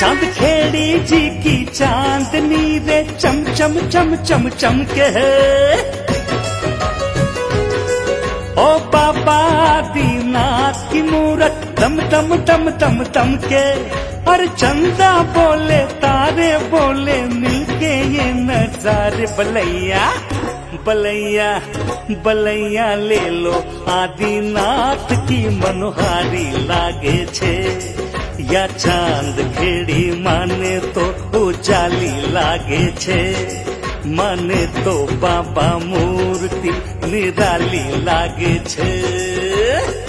चाँद खेड़ी जी की चांदनी रे चम चम चम चम चम के ओ बाबा दीनाथ की मूरत दम दम दम दम दम के। और चंदा बोले, तारे बोले, मिलके ये नजारे बलैया बलैया बलैया ले लो। आदिनाथ की मनोहारी लागे छे। या चाँद खेड़ी माने तो उजाली लागे छे। माने तो बाबा मूर्ति निराली लागे छे।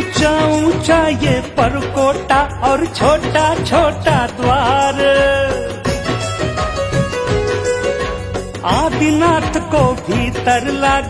ऊँचा ऊँचा ये परकोटा और छोटा छोटा द्वार। आदिनाथ को भीतर लाग